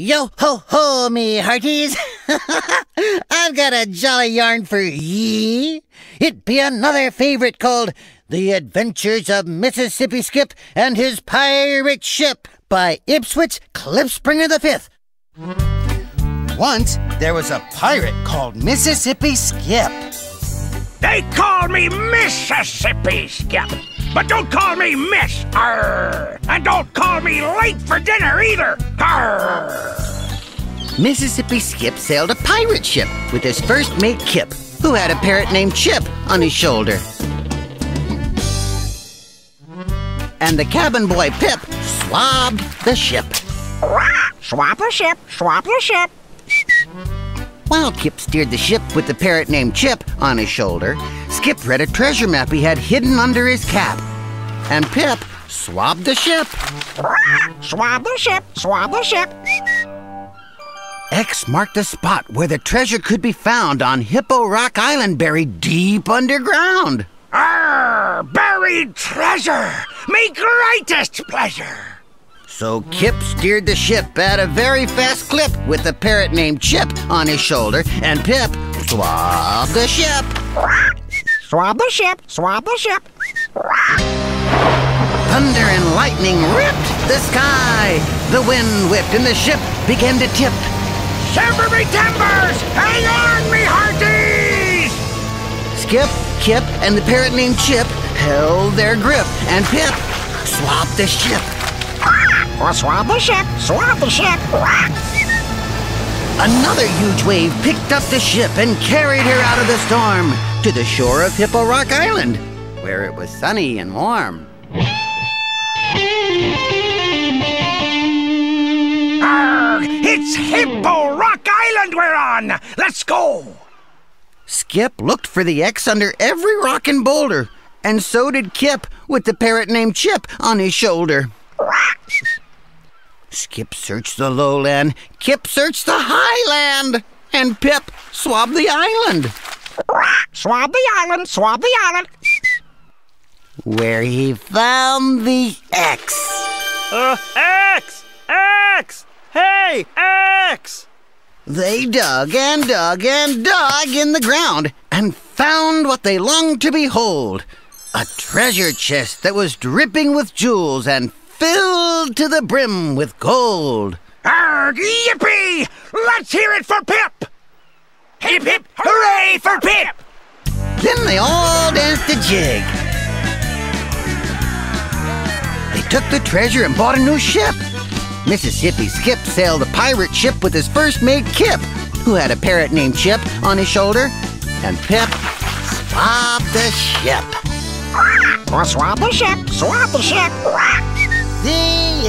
Yo ho ho, me hearties! I've got a jolly yarn for ye. It be another favorite called The Adventures of Mississippi Skip and His Pirate Ship by Ipswich Klipspringer V. Once there was a pirate called Mississippi Skip. They call me Mississippi Skip. But don't call me Miss. Arr! And don't call me late for dinner either. Arr! Mississippi Skip sailed a pirate ship with his first mate Kip, who had a parrot named Chip on his shoulder. And the cabin boy Pip swabbed the ship. Swap the ship, swap the ship. While Kip steered the ship with the parrot named Chip on his shoulder, Skip read a treasure map he had hidden under his cap. And Pip swabbed the ship. Swab the ship, swab the ship. X marked the spot where the treasure could be found on Hippo Rock Island buried deep underground. Arr! Buried treasure! Me greatest pleasure! So Kip steered the ship at a very fast clip with a parrot named Chip on his shoulder, and Pip swabbed the ship. Swab the ship, swab the ship. Thunder and lightning ripped the sky. The wind whipped and the ship began to tip. Shiver me timbers! Hang on, me hearties! Skip, Kip, and the parrot named Chip held their grip, and Pip swabbed the ship. Or swab the ship, swab the ship. Another huge wave picked up the ship and carried her out of the storm to the shore of Hippo Rock Island, where it was sunny and warm. It's Hippo Rock Island we're on! Let's go! Skip looked for the X under every rock and boulder, and so did Kip with the parrot named Chip on his shoulder. Skip searched the lowland, Kip searched the highland, and Pip swabbed the island, Swab the island, swab the island. where he found the X. Uh, X! X! Hey, X! They dug and dug and dug in the ground and found what they longed to behold a treasure chest that was dripping with jewels and filled to the brim with gold. Arr! Yippee! Let's hear it for Pip! Hip hip hooray for Pip! Then they all danced a jig. They took the treasure and bought a new ship. Mississippi Skip sailed a pirate ship with his first mate Kip, who had a parrot named Chip on his shoulder, and Pip swabbed the ship. Or swab the ship, swab the ship. End.